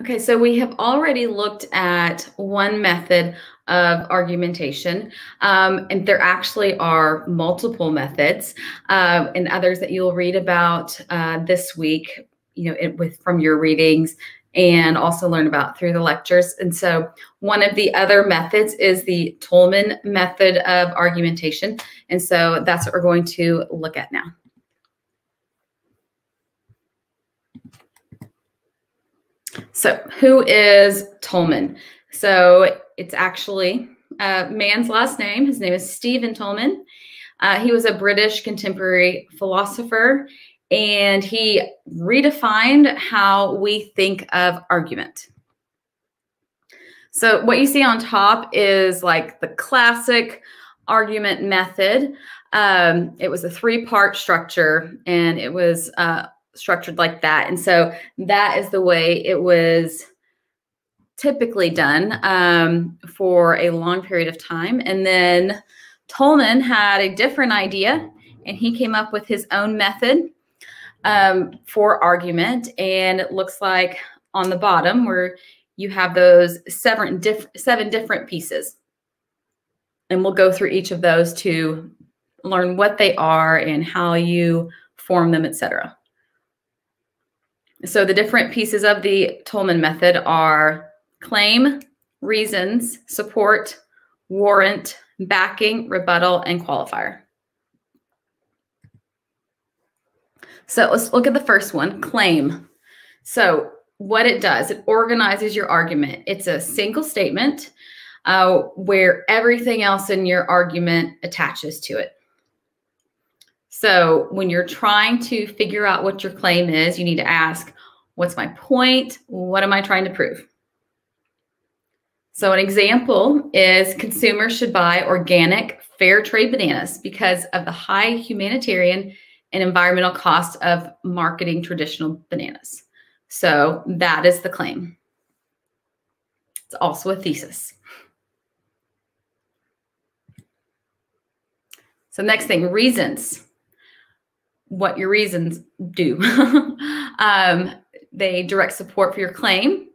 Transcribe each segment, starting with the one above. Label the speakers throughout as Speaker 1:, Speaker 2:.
Speaker 1: Okay, so we have already looked at one method of argumentation, um, and there actually are multiple methods uh, and others that you'll read about uh, this week, you know, it, with from your readings and also learn about through the lectures. And so one of the other methods is the Toulmin method of argumentation. And so that's what we're going to look at now. So, who is Toulmin? So, it's actually a man's last name. His name is Stephen Toulmin. Uh, he was a British contemporary philosopher and he redefined how we think of argument. So, what you see on top is like the classic argument method. Um, it was a three part structure and it was uh, structured like that. And so that is the way it was typically done um, for a long period of time. And then Toulmin had a different idea and he came up with his own method um, for argument. And it looks like on the bottom where you have those seven, diff seven different pieces. And we'll go through each of those to learn what they are and how you form them, etc. So the different pieces of the Toulmin method are claim, reasons, support, warrant, backing, rebuttal, and qualifier. So let's look at the first one, claim. So what it does, it organizes your argument. It's a single statement uh, where everything else in your argument attaches to it. So when you're trying to figure out what your claim is, you need to ask, what's my point? What am I trying to prove? So an example is consumers should buy organic, fair trade bananas because of the high humanitarian and environmental cost of marketing traditional bananas. So that is the claim. It's also a thesis. So next thing, reasons what your reasons do. um, they direct support for your claim.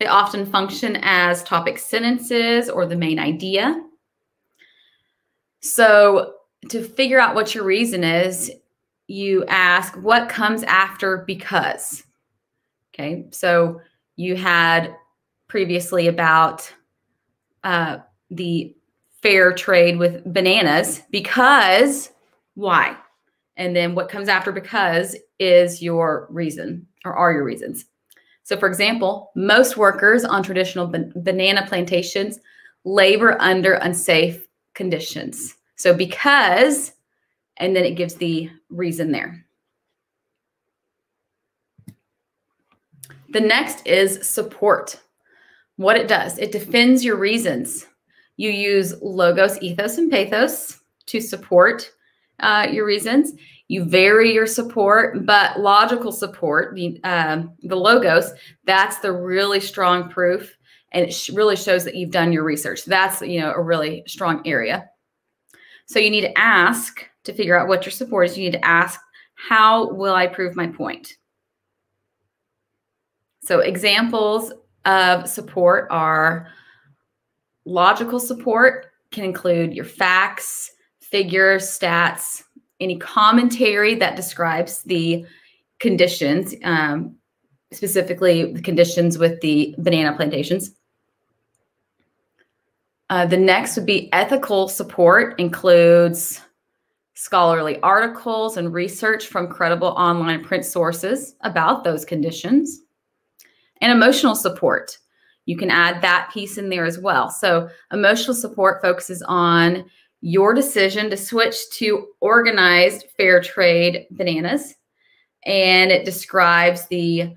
Speaker 1: They often function as topic sentences or the main idea. So, to figure out what your reason is, you ask what comes after because. Okay, so you had previously about uh, the fair trade with bananas because why? And then what comes after because is your reason or are your reasons. So, for example, most workers on traditional ban banana plantations labor under unsafe conditions. So, because, and then it gives the reason there. The next is support. What it does, it defends your reasons. You use logos, ethos, and pathos to support uh, your reasons. You vary your support, but logical support, the, um, the logos, that's the really strong proof. And it really shows that you've done your research. That's, you know, a really strong area. So you need to ask to figure out what your support is. You need to ask, how will I prove my point? So examples of support are logical support can include your facts, figures, stats, any commentary that describes the conditions, um, specifically the conditions with the banana plantations. Uh, the next would be ethical support includes scholarly articles and research from credible online print sources about those conditions. And emotional support. You can add that piece in there as well. So emotional support focuses on your decision to switch to organized fair trade bananas. And it describes the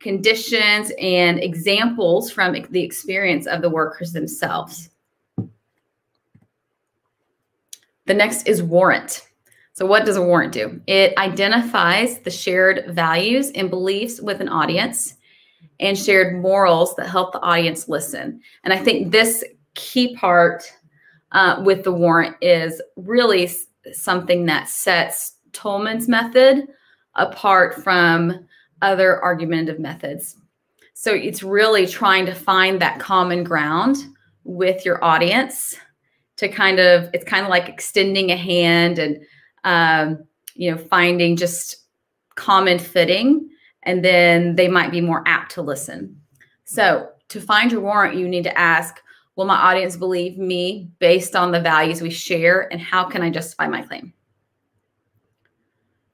Speaker 1: conditions and examples from the experience of the workers themselves. The next is warrant. So, what does a warrant do? It identifies the shared values and beliefs with an audience and shared morals that help the audience listen. And I think this key part uh, with the warrant is really something that sets Toulmin's method apart from other argumentative methods. So it's really trying to find that common ground with your audience to kind of, it's kind of like extending a hand and, um, you know, finding just common fitting, and then they might be more apt to listen. So to find your warrant, you need to ask, will my audience believe me based on the values we share, and how can I justify my claim?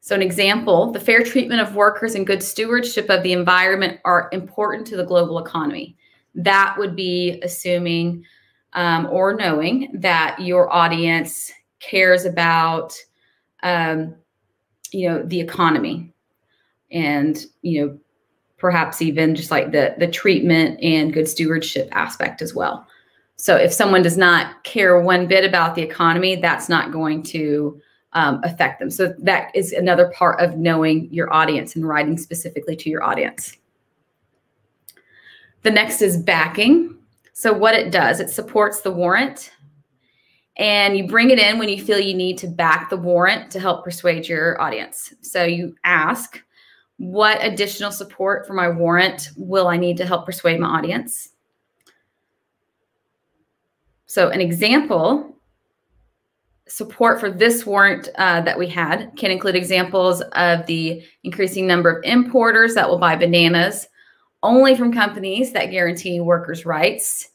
Speaker 1: So, an example the fair treatment of workers and good stewardship of the environment are important to the global economy. That would be assuming um, or knowing that your audience cares about, um, you know, the economy, and you know, perhaps even just like the the treatment and good stewardship aspect as well. So, if someone does not care one bit about the economy, that's not going to um, affect them. So that is another part of knowing your audience and writing specifically to your audience. The next is backing. So what it does, it supports the warrant and you bring it in when you feel you need to back the warrant to help persuade your audience. So you ask, what additional support for my warrant will I need to help persuade my audience? So an example support for this warrant uh, that we had can include examples of the increasing number of importers that will buy bananas only from companies that guarantee workers' rights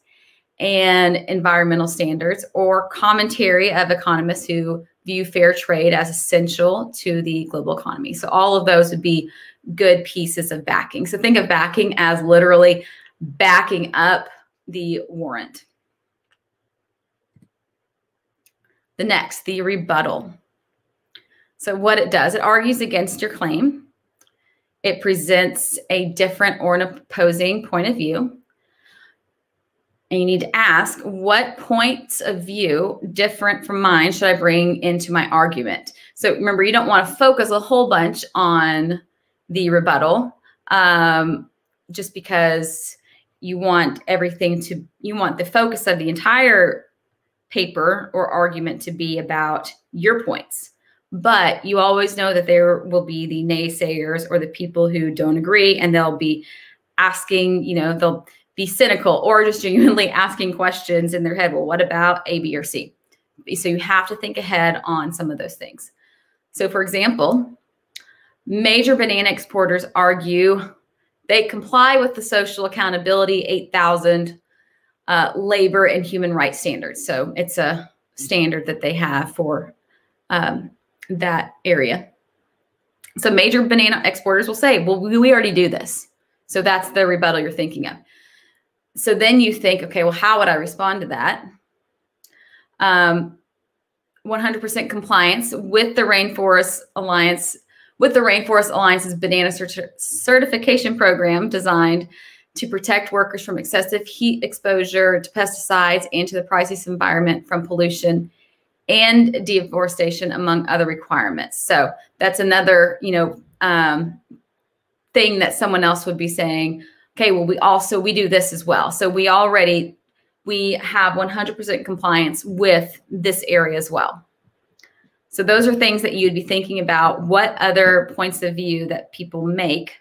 Speaker 1: and environmental standards, or commentary of economists who view fair trade as essential to the global economy. So, all of those would be good pieces of backing. So, think of backing as literally backing up the warrant. The next, the rebuttal. So, what it does, it argues against your claim. It presents a different or an opposing point of view. And you need to ask what points of view different from mine should I bring into my argument? So, remember, you don't want to focus a whole bunch on the rebuttal um, just because you want everything to, you want the focus of the entire paper or argument to be about your points. But you always know that there will be the naysayers or the people who don't agree, and they'll be asking, you know, they'll be cynical or just genuinely asking questions in their head. Well, what about A, B, or C? So you have to think ahead on some of those things. So, for example, major banana exporters argue they comply with the social accountability 8000 uh, labor and human rights standards. So it's a standard that they have for um, that area. So major banana exporters will say, well, we, already do this. So that's the rebuttal you're thinking of. So then you think, okay, well, how would I respond to that? Um, 100% compliance with the Rainforest Alliance, with the Rainforest Alliance's banana cert certification program designed to protect workers from excessive heat exposure to pesticides and to the process environment from pollution and deforestation, among other requirements. So that's another, you know, um, thing that someone else would be saying. Okay, well, we also we do this as well. So we already we have 100% compliance with this area as well. So those are things that you'd be thinking about. What other points of view that people make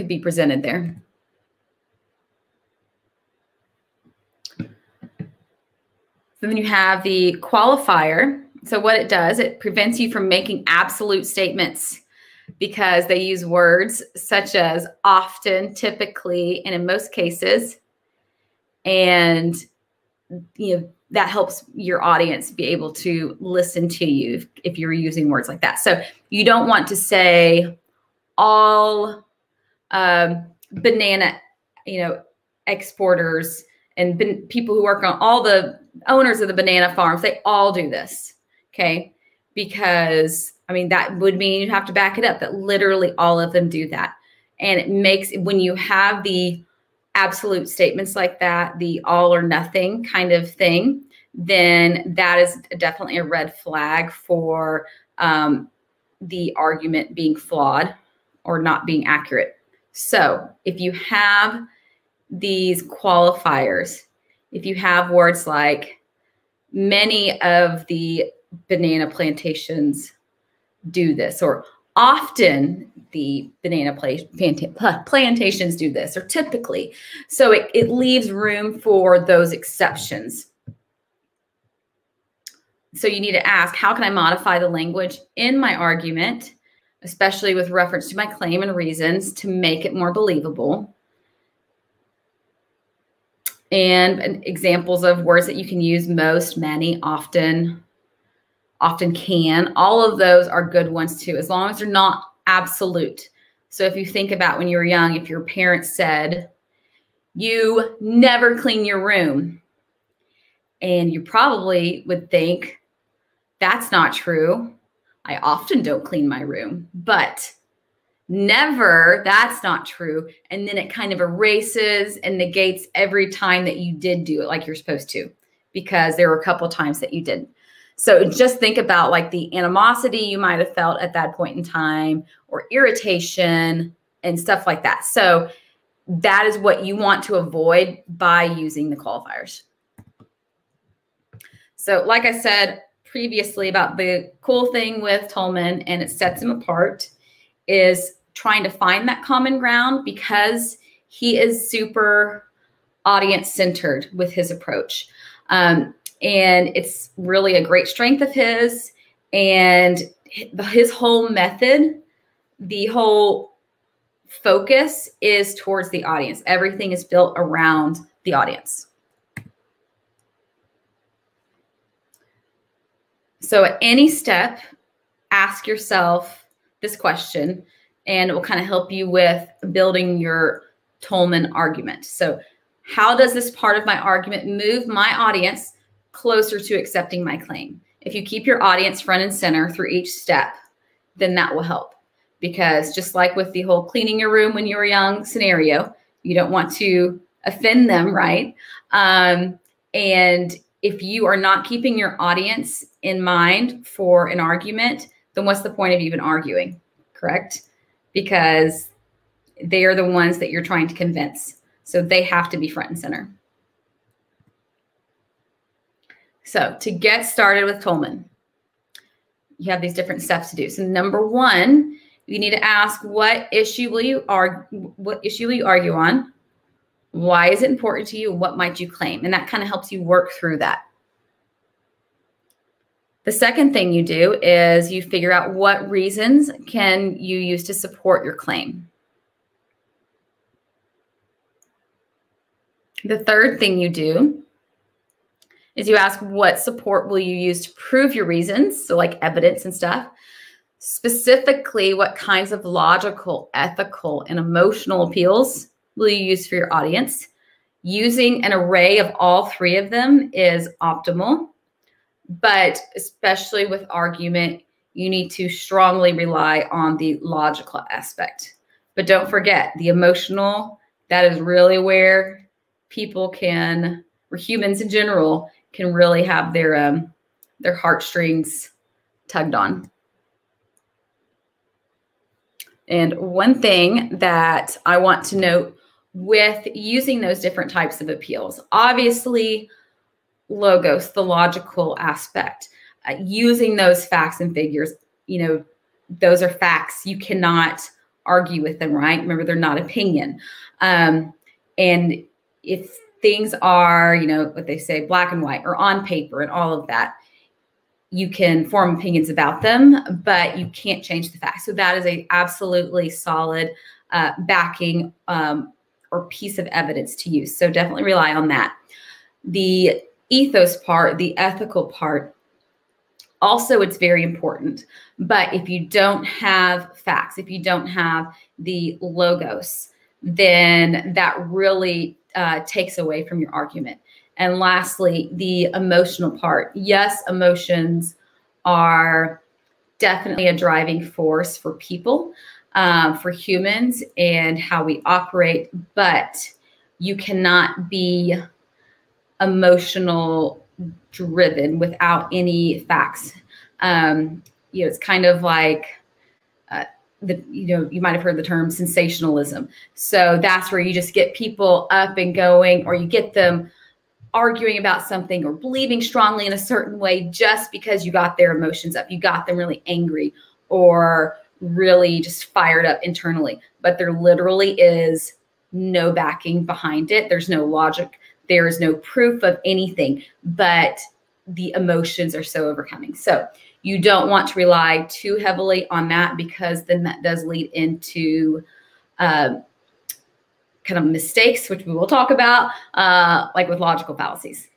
Speaker 1: could be presented there. So then you have the qualifier. So what it does, it prevents you from making absolute statements because they use words such as often, typically, and in most cases. And you know that helps your audience be able to listen to you if, if you're using words like that. So you don't want to say all um, banana, you know, exporters and ben- people who work on all the owners of the banana farms, they all do this. Okay. Because I mean, that would mean you have to back it up that literally all of them do that. And it makes when you have the absolute statements like that, the all or nothing kind of thing, then that is definitely a red flag for um, the argument being flawed or not being accurate. So if you have these qualifiers, if you have words like many of the banana plantations do this, or often the banana plantations do this, or typically. So it, it leaves room for those exceptions. So you need to ask, how can I modify the language in my argument, especially with reference to my claim and reasons to make it more believable? And examples of words that you can use most, many, often, often can. All of those are good ones too, as long as they're not absolute. So if you think about when you were young, if your parents said, you never clean your room, and you probably would think, that's not true. I often don't clean my room, but never, that's not true. And then it kind of erases and negates every time that you did do it like you're supposed to, because there were a couple times that you didn't. So just think about like the animosity you might have felt at that point in time or irritation and stuff like that. So that is what you want to avoid by using the qualifiers. So like I said previously about the cool thing with Toulmin and it sets him apart is trying to find that common ground because he is super audience centered with his approach. Um, and it's really a great strength of his and his whole method the whole focus is towards the audience everything is built around the audience so at any step ask yourself this question and it will kind of help you with building your Toulmin argument. So, how does this part of my argument move my audience closer to accepting my claim. If you keep your audience front and center through each step, then that will help. Because just like with the whole cleaning your room when you were young scenario, you don't want to offend them, right? Um, and if you are not keeping your audience in mind for an argument, then what's the point of even arguing? Correct? Because they are the ones that you're trying to convince. So they have to be front and center. So to get started with Toulmin, you have these different steps to do. So number one, you need to ask what issue will you argue, what issue will you argue on? Why is it important to you? What might you claim? And that kind of helps you work through that. The second thing you do is you figure out what reasons can you use to support your claim. The third thing you do is you ask what support will you use to prove your reasons, so like evidence and stuff. Specifically, what kinds of logical, ethical, and emotional appeals will you use for your audience? Using an array of all three of them is optimal, but especially with argument, you need to strongly rely on the logical aspect. But don't forget the emotional, that is really where people can, or humans in general, can really have their um, their heartstrings tugged on. And one thing that I want to note with using those different types of appeals, obviously, logos, the logical aspect, uh, using those facts and figures, you know, those are facts. You cannot argue with them, right? Remember, they're not opinion. Um, and if things are, you know, what they say, black and white or on paper and all of that, you can form opinions about them, but you can't change the facts. So that is a absolutely solid uh, backing um, or piece of evidence to use. So definitely rely on that. The ethos part, the ethical part, also it's very important. But if you don't have facts, if you don't have the logos, then that really uh, takes away from your argument. And lastly, the emotional part. Yes, emotions are definitely a driving force for people, um, for humans, and how we operate, but you cannot be emotional driven without any facts. Um, you know, it's kind of like the you know you might have heard the term sensationalism so that's where you just get people up and going or you get them arguing about something or believing strongly in a certain way just because you got their emotions up you got them really angry or really just fired up internally, but there literally is no backing behind it. There's no logic. There is no proof of anything, but the emotions are so overcoming. So you don't want to rely too heavily on that because then that does lead into uh, kind of mistakes, which we will talk about, uh, like with logical fallacies.